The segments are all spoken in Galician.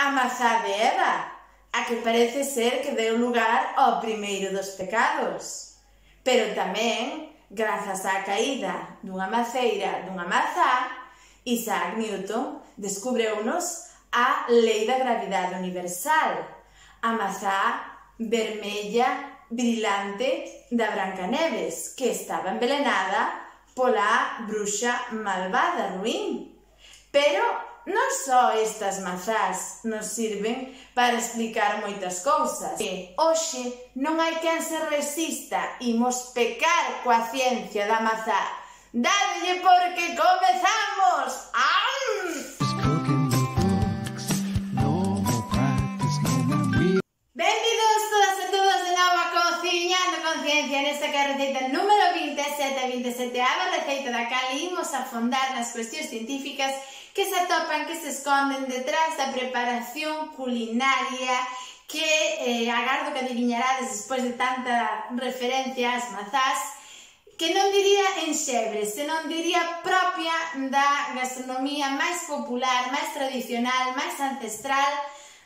a mazadera, a que parece ser que deu lugar ao primeiro dos pecados. Pero tamén, grazas á caída dunha maceira dunha mazá, Isaac Newton descubreunos a lei da gravidade universal, a mazá vermella brilante da Brancaneves, que estaba envelenada pola bruxa malvada ruín. Pero non só estas mazás nos sirven para explicar moitas cousas. E hoxe non hai quen se resista, imos pecar coa ciencia da mazá. Dadelle porque comezamos! ¡Am! 27ª receita da cal imos afondar nas cuestións científicas que se atopan, que se esconden detrás da preparación culinaria que eh, agardo que adivinharades despois de tanta referencia ás mazás que non diría enxebre, senón diría propia da gastronomía máis popular, máis tradicional, máis ancestral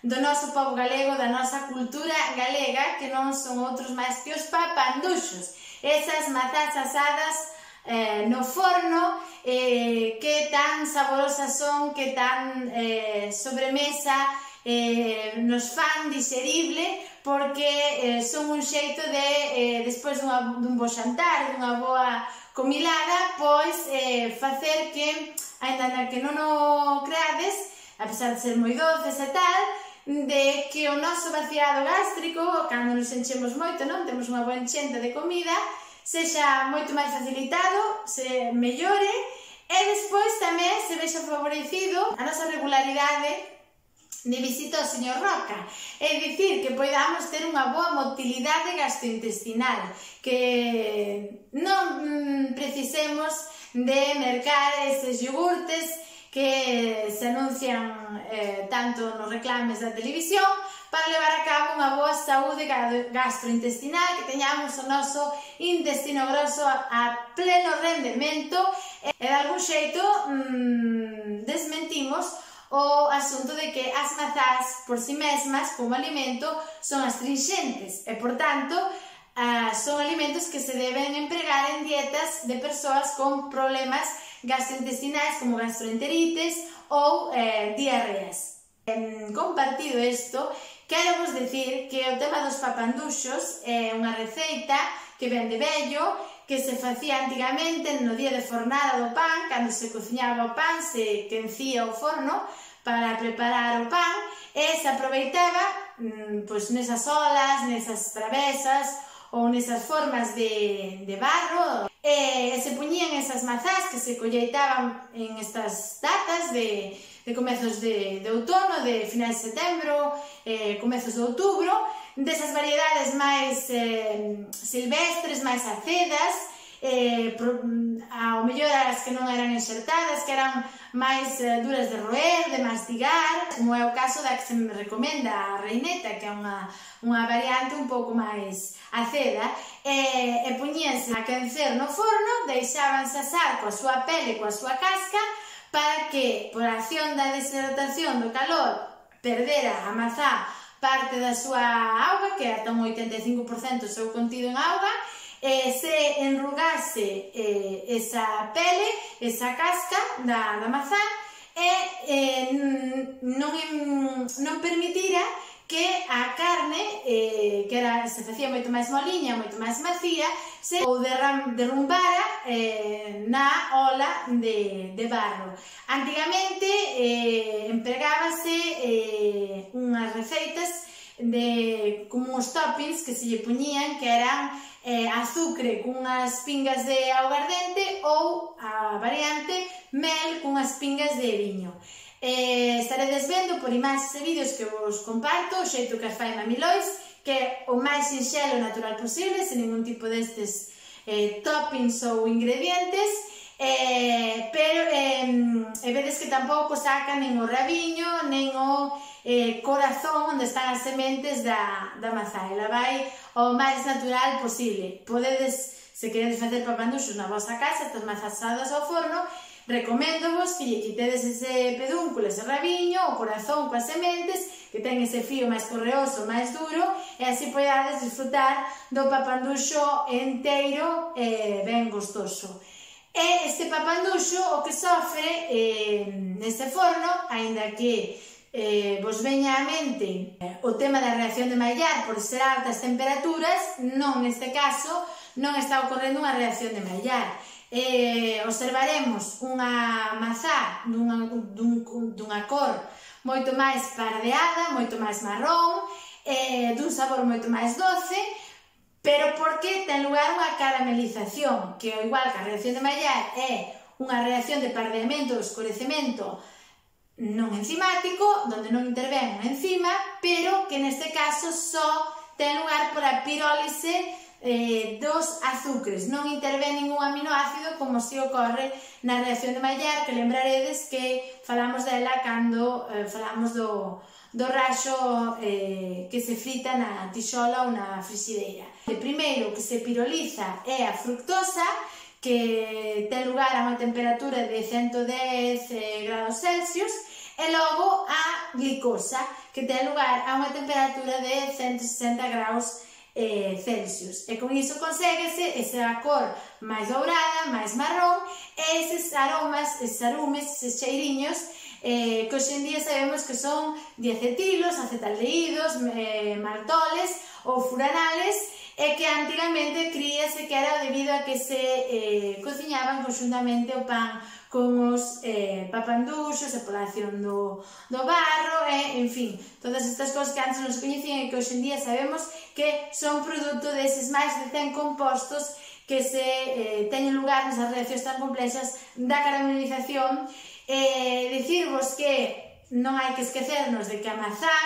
do noso povo galego, da nosa cultura galega, que non son outros máis que os papanduxos esas mazás asadas eh, no forno eh, que tan saborosas son, que tan eh, sobremesa eh, nos fan diserible porque eh, son un xeito de, eh, despois dunha, dun bo xantar, dunha boa comilada, pois eh, facer que, ainda que non o creades, a pesar de ser moi doces e tal, de que o noso vaciado gástrico, cando nos enchemos moito, non temos unha boa enchenta de comida, sexa moito máis facilitado, se mellore, e despois tamén se vexa favorecido a nosa regularidade de visita ao señor Roca, é dicir, que poidamos ter unha boa motilidade gastrointestinal, que non mm, precisemos de mercar eses yogurtes, que se anuncian eh, tanto nos reclames da televisión para levar a cabo unha boa saúde gastrointestinal, que teñamos o noso intestino grosso a pleno rendemento e de algún xeito mmm, desmentimos o asunto de que as mazás por si sí mesmas como alimento son astringentes e por tanto ah, son alimentos que se deben empregar en dietas de persoas con problemas gastrointestinais como gastroenterites ou eh, diarreas. En compartido isto, quero vos decir que o tema dos papanduxos é unha receita que ven de vello que se facía antigamente no día de fornada do pan, cando se cociñaba o pan, se quencía o forno para preparar o pan e se aproveitaba mm, pois nesas olas, nesas travesas ou nesas formas de, de barro e, e se puñían esas mazás que se colleitaban en estas datas de, de comezos de, de outono, de finais de setembro, eh, comezos de outubro, desas variedades máis eh, silvestres, máis acedas, eh, pro, ao mellor as que non eran enxertadas, que eran máis eh, duras de roer, de mastigar, como é o caso da que se me recomenda a reineta, que é unha, unha variante un pouco máis a seda eh, e, e poñíanse a quencer no forno, deixábanse asar coa súa pele e coa súa casca para que, por acción da deshidratación do calor, perdera a mazá parte da súa auga, que ata un 85% seu contido en auga, e se enrugase eh, esa pele, esa casca da, da mazá, e eh, non, non permitira que a carne, eh, que era, se facía moito máis moliña, moito máis macía, se ou derram, derrumbara eh, na ola de, de barro. Antigamente eh, empregábase eh, unhas receitas de como uns toppings que se lle poñían que eran eh, azucre cunhas pingas de aguardente ou a variante mel cunhas pingas de viño. Eh, estaredes vendo por imaxes e vídeos que vos comparto o xeito que as fai Mami Lois, que é o máis sinxelo natural posible, sen ningún tipo destes eh, toppings ou ingredientes, eh, pero eh, e vedes que tampouco sacan nen o rabiño, nen o eh, corazón onde están as sementes da, da mazá. Ela vai o máis natural posible. Podedes, se queredes facer papanduxos na vosa casa, estas mazasadas ao forno, Recoméndovos que lle quitedes ese pedúnculo, ese rabiño, o corazón coas sementes, que ten ese fío máis correoso, máis duro, e así podades disfrutar do papanduxo enteiro e eh, ben gostoso. E este papanduxo o que sofre eh, neste forno, aínda que eh, vos veña a mente eh, o tema da reacción de Maillard por ser altas temperaturas, non neste caso non está ocorrendo unha reacción de Maillard eh, observaremos unha mazá dunha, dun, dunha cor moito máis pardeada, moito máis marrón, eh, dun sabor moito máis doce, pero porque ten lugar unha caramelización, que ao igual que a reacción de Maillard é unha reacción de pardeamento ou escurecemento non enzimático, donde non intervén unha enzima, pero que neste caso só ten lugar por a pirólise eh, dos azucres. Non intervén ningún aminoácido como se si ocorre na reacción de Maillard, que lembraredes que falamos dela cando eh, falamos do, do raxo eh, que se frita na tixola ou na frixideira. O primeiro que se piroliza é a fructosa, que ten lugar a unha temperatura de 110 eh, grados Celsius, e logo a glicosa, que ten lugar a unha temperatura de 160 graus Celsius eh, Celsius. E con iso conseguese esa cor máis dourada, máis marrón, e eses aromas, eses arumes, eses cheiriños, eh, que hoxe en día sabemos que son diacetilos, acetaldehídos, eh, maltoles ou furanales, e que antigamente críase que era debido a que se eh, cociñaban conjuntamente o pan con os eh, papanduxos, a población do, do barro, e, en fin, todas estas cosas que antes nos coñecían e que hoxe en día sabemos que son produto deses máis de 100 compostos que se eh, teñen lugar nesas reaccións tan complexas da caramelización. Eh, dicirvos que non hai que esquecernos de que a mazá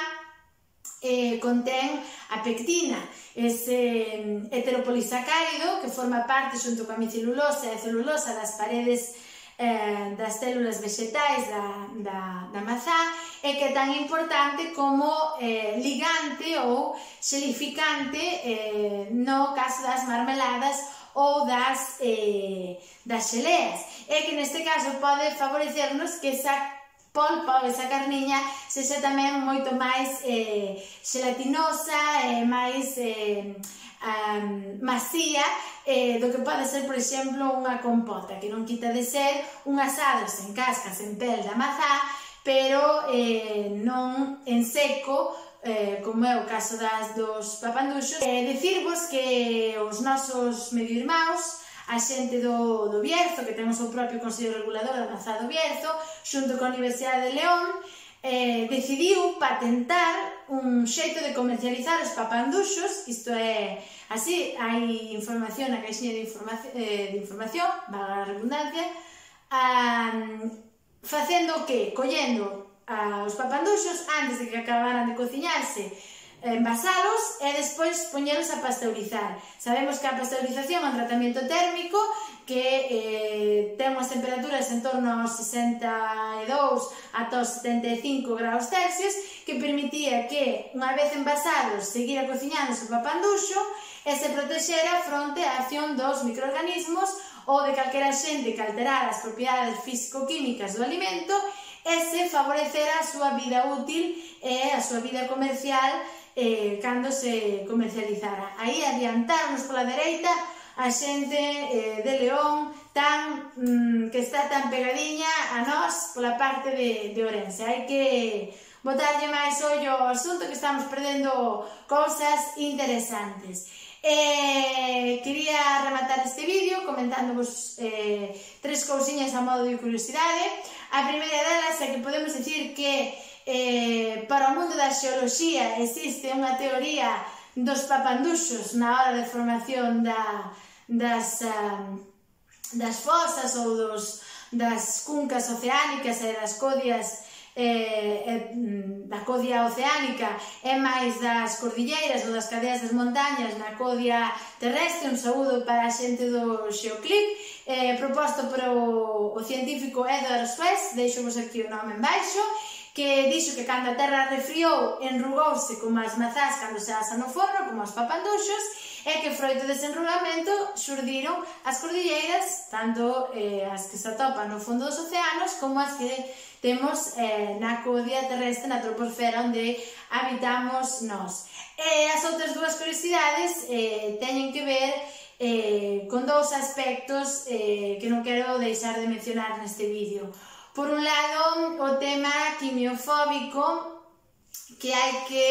eh, contén a pectina, ese mm, heteropolisacárido que forma parte xunto coa micelulosa e a celulosa das paredes eh, das células vexetais da, da, da mazá e que é tan importante como eh, ligante ou xelificante eh, no caso das marmeladas ou das, eh, das xeleas. E que neste caso pode favorecernos que esa polpa ou esa carniña sexa tamén moito máis eh, xelatinosa, eh, máis eh, um, masía eh, do que pode ser, por exemplo, unha compota, que non quita de ser un asado sen casca, sen pel da mazá, pero eh, non en seco, eh, como é o caso das dos papanduxos. Eh, dicirvos que os nosos medio irmãos a xente do, do Bierzo, que ten o seu propio Consello Regulador da Mazá do Bierzo, xunto con a Universidade de León, eh, decidiu patentar un xeito de comercializar os papanduxos, isto é, así, hai información na caixinha de, información, eh, de información, vaga a redundancia, a, facendo o que? Collendo a, os papanduxos antes de que acabaran de cociñarse envasalos e despois poñelos a pasteurizar. Sabemos que a pasteurización é un tratamento térmico que eh, ten unhas temperaturas en torno aos 62 ata os 75 graus Celsius que permitía que, unha vez envasados, seguira cociñando o papanduxo e se protexera fronte á acción dos microorganismos ou de calquera xente que alterara as propiedades físico-químicas do alimento e se favorecera a súa vida útil e a súa vida comercial eh, cando se comercializara. Aí adiantarnos pola dereita a xente eh, de León tan, mm, que está tan pegadiña a nós pola parte de, de Orense. Hai que botarlle máis ollo ao asunto que estamos perdendo cousas interesantes. Eh, quería rematar este vídeo comentándovos eh, tres cousiñas a modo de curiosidade. A primeira delas é que podemos decir que eh, para o mundo da xeoloxía existe unha teoría dos papanduxos na hora de formación da, das, uh, das fosas ou dos, das cuncas oceánicas e das codias eh, eh, mm, da codia oceánica é máis das cordilleiras ou das cadeas das montañas na codia terrestre, un saúdo para a xente do Xeoclip eh, proposto para o, o científico Edward Suez deixo vos aquí o nome en baixo que dixo que cando a terra refriou, enrugouse como as mazás cando se asa no forno, como os papanduxos, e que froito dese enrugamento xurdiron as cordilleiras, tanto eh, as que se atopan no fondo dos océanos, como as que temos eh, na codia terrestre, na troposfera onde habitamos nós. E as outras dúas curiosidades eh, teñen que ver eh, con dous aspectos eh, que non quero deixar de mencionar neste vídeo. Por un lado, o tema quimiofóbico que hai que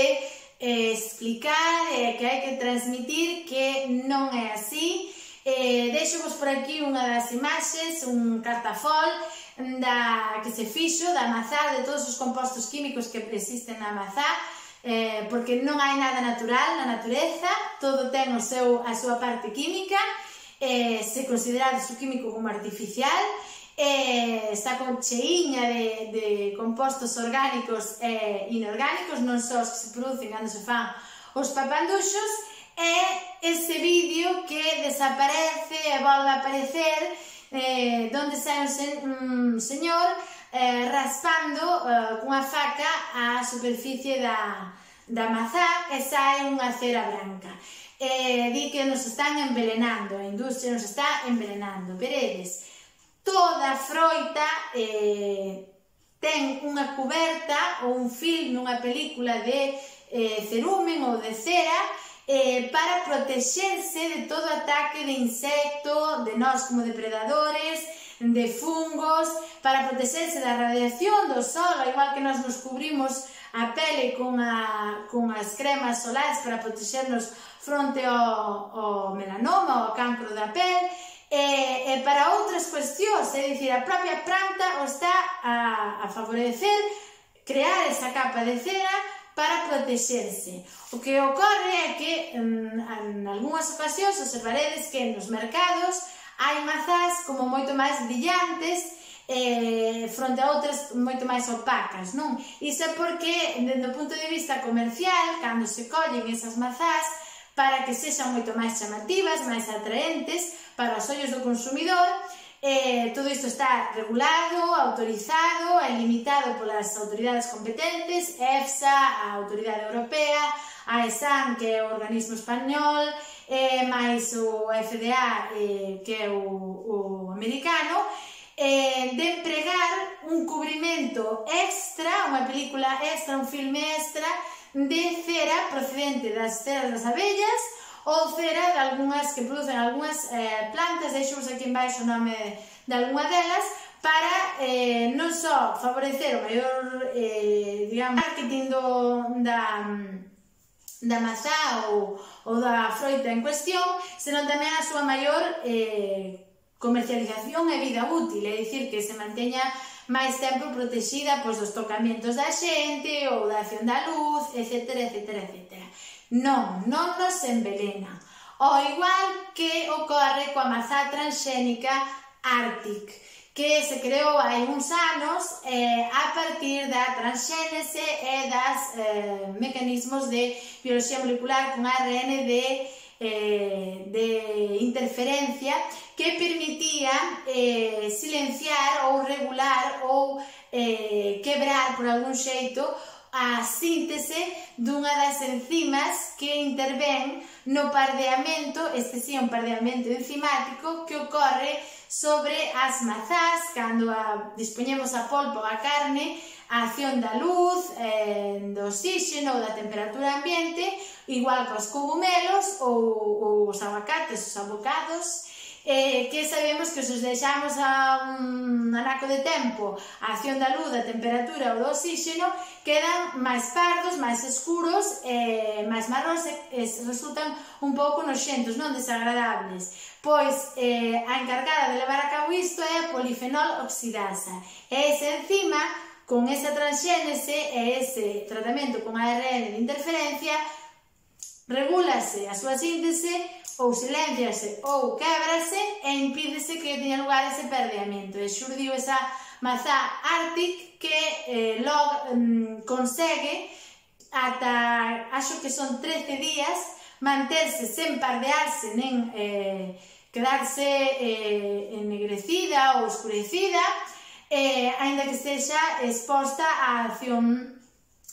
eh, explicar, eh, que hai que transmitir que non é así. Eh, deixo vos por aquí unha das imaxes, un cartafol da, que se fixo da mazá, de todos os compostos químicos que existen na mazá, eh, porque non hai nada natural na natureza, todo ten o seu, a súa parte química, eh, se considera o químico como artificial, eh, está cheiña de, de compostos orgánicos e inorgánicos, non só os que se producen cando se fan os papanduxos, é ese vídeo que desaparece e volve a aparecer eh, donde sai un, sen, un señor eh, raspando eh, cunha faca a superficie da, da mazá e sai unha cera branca. Eh, di que nos están envenenando, a industria nos está envenenando. Veredes, toda a froita eh, ten unha cuberta ou un film, unha película de eh, cerumen ou de cera eh, para protexerse de todo ataque de insecto, de nós como depredadores, de fungos, para protexerse da radiación do sol, igual que nós nos cubrimos a pele con, a, con as cremas solares para protexernos fronte ao, ao melanoma, ao cancro da pele, Eh, para outras cuestións, é dicir, a propia planta o está a, a favorecer crear esa capa de cera para protexerse. O que ocorre é que en, en algunhas ocasións observaredes que nos mercados hai mazás como moito máis brillantes eh, fronte a outras moito máis opacas, non? Iso é porque, dende o punto de vista comercial, cando se collen esas mazás, para que sexan moito máis chamativas, máis atraentes para os ollos do consumidor. Eh, todo isto está regulado, autorizado e limitado polas autoridades competentes, EFSA, a Autoridade Europea, a ESAN, que é o organismo español, eh, máis o FDA, eh, que é o, o americano, eh, de empregar un cubrimento extra, unha película extra, un filme extra, de cera procedente das ceras das abellas ou cera de algunhas que producen algunhas eh, plantas, deixo aquí en baixo o nome de, de algunha delas, para eh, non só favorecer o maior eh, digamos, marketing do, da, da mazá ou, ou da froita en cuestión, senón tamén a súa maior eh, comercialización e vida útil, é dicir, que se manteña máis tempo protegida pois, dos tocamientos da xente ou da acción da luz, etc, etc, etc. Non, non nos envelena. O igual que ocorre coa mazá transxénica Arctic, que se creou hai uns anos eh, a partir da transxénese e das eh, mecanismos de bioloxía molecular con ARN de, eh, de interferencia que permitía eh, silenciar ou regular ou eh, quebrar por algún xeito a síntese dunha das enzimas que intervén no pardeamento, este sí é un pardeamento enzimático, que ocorre sobre as mazás, cando a, dispoñemos a polpa a carne, a acción da luz, eh, do oxígeno ou da temperatura ambiente, igual que os cogumelos ou, ou os abacates, os avocados, eh, que sabemos que se os deixamos a un anaco de tempo a acción da luz, a temperatura ou do oxígeno, quedan máis pardos, máis escuros, eh, máis marrons e, resultan un pouco noxentos, non desagradables. Pois eh, a encargada de levar a cabo isto é a polifenol oxidasa. É esa enzima con esa transxénese e ese tratamento con ARN de interferencia regúlase a súa síntese ou silenciase ou québrase e impídese que teña lugar ese perdeamento. E xurdiu esa mazá Arctic que eh, log, mm, consegue ata, acho que son 13 días, manterse sen pardearse nen eh, quedarse eh, ennegrecida ou oscurecida, eh, aínda que sexa exposta á acción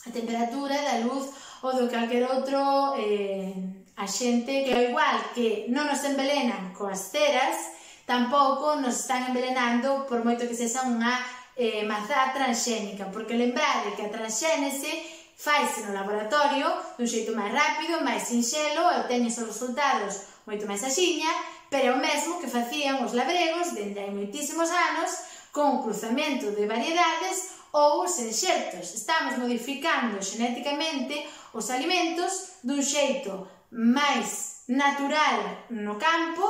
a temperatura da luz ou do calquer outro eh, A xente que, ao igual que non nos envelenan coas ceras, tampouco nos están envelenando por moito que sexa unha eh, mazá transxénica, porque lembrade que a transxénese faise no laboratorio dun xeito máis rápido, máis sinxelo, e obteñes os resultados moito máis axiña, pero é o mesmo que facían os labregos dende hai moitísimos anos con cruzamento de variedades ou os enxertos. Estamos modificando xenéticamente os alimentos dun xeito máis natural no campo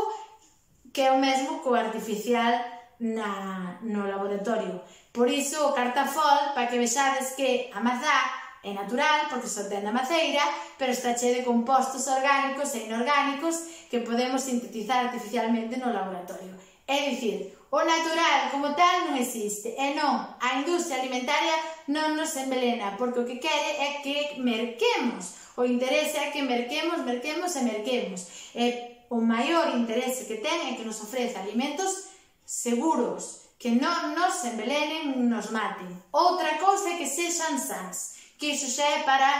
que é o mesmo co artificial na, no laboratorio. Por iso, o cartafol, para que vexades que a mazá é natural, porque só ten a maceira, pero está che de compostos orgánicos e inorgánicos que podemos sintetizar artificialmente no laboratorio. É dicir, o natural como tal non existe, e non, a industria alimentaria non nos envelena, porque o que quere é que merquemos O interese é que merquemos, merquemos e merquemos. E o maior interese que ten é que nos ofreza alimentos seguros, que non nos envelenen, nos maten. Outra cousa é que sexan sans, que iso xa é para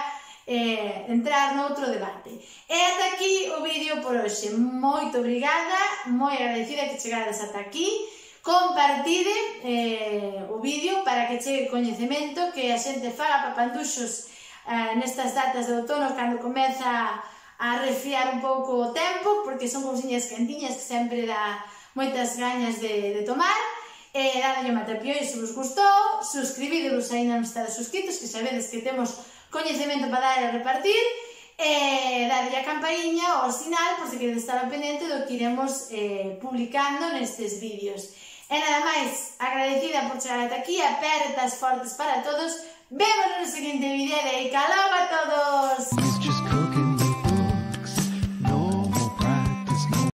eh, entrar noutro debate. E ata aquí o vídeo por hoxe. Moito obrigada, moi agradecida que chegades ata aquí. Compartide eh, o vídeo para que chegue coñecemento que a xente faga papanduxos eh, nestas datas de outono cando comeza a resfriar un pouco o tempo porque son cousiñas quentiñas que sempre dá moitas gañas de, de tomar e eh, dádalle unha tapioi se vos gustou suscribidevos se ainda non estades suscritos que sabedes que temos coñecemento para dar e repartir e eh, darlle a campainha o sinal por se queredes estar ao pendente do que iremos eh, publicando nestes vídeos. E nada máis, agradecida por chegar ata aquí, apertas fortes para todos, Vemos en el siguiente video de Calaba a todos.